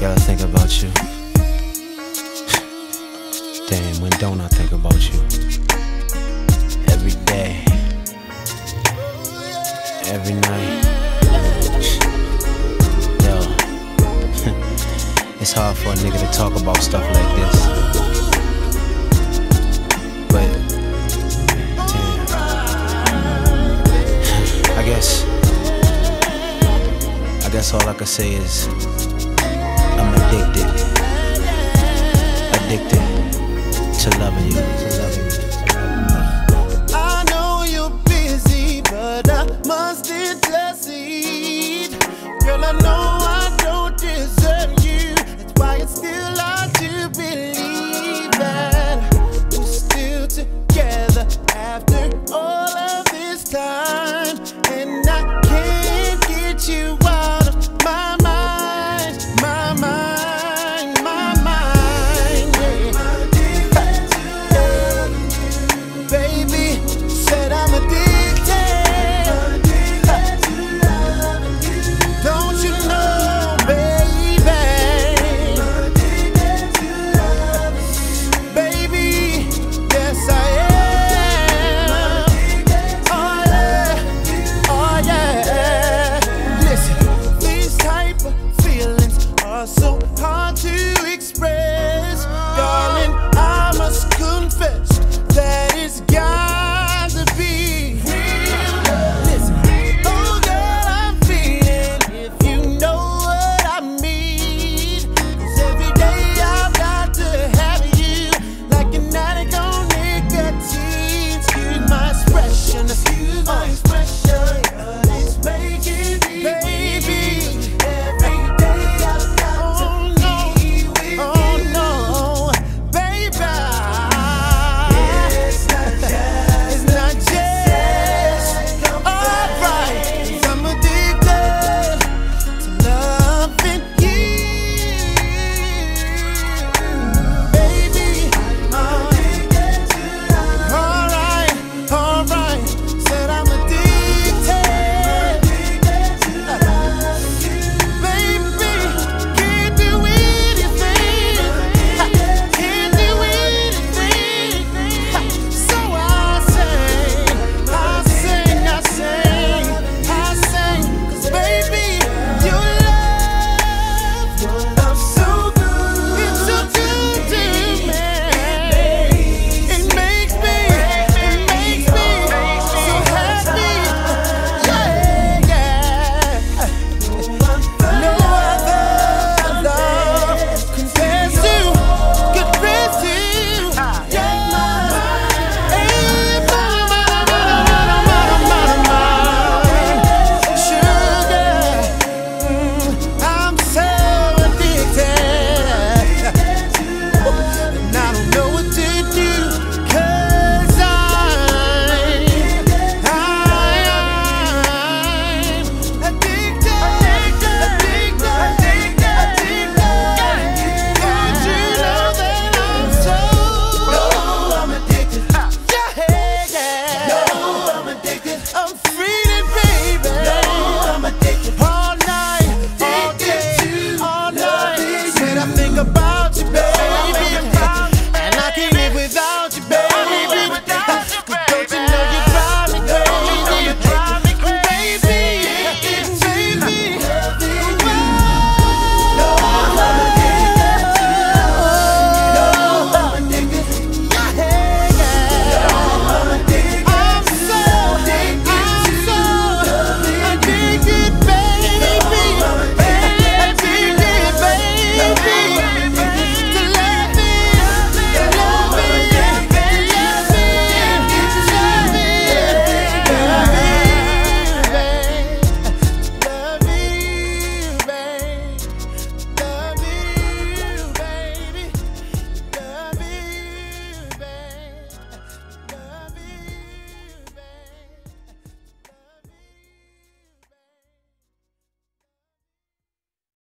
Gotta think about you. Damn, when don't I think about you? Every day, every night. Yo, it's hard for a nigga to talk about stuff like this. But, damn. I guess, I guess all I can say is addicted. Addicted to loving you. I know you're busy, but I must declare.